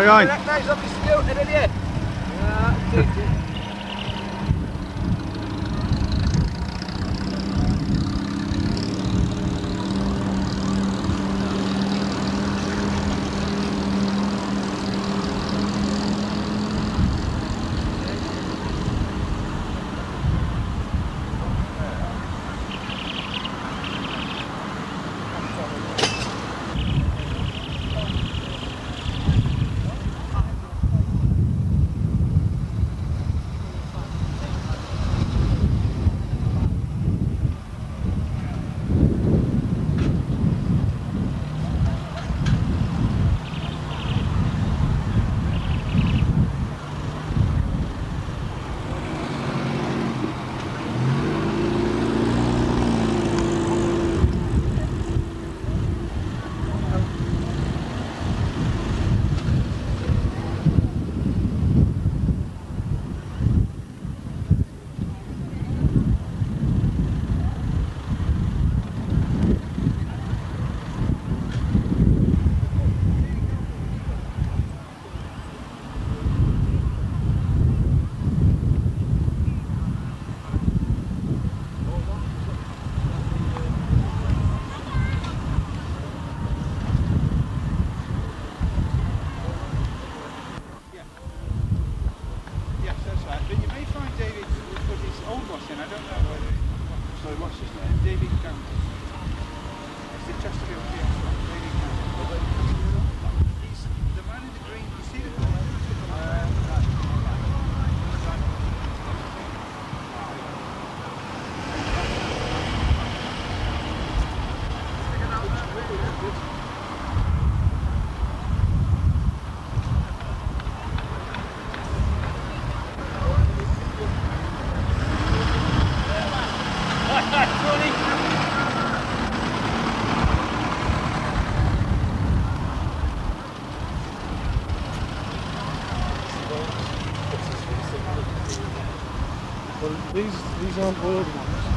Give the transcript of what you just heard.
Hang on. That guy's obviously an idiot. But these, these aren't old ones.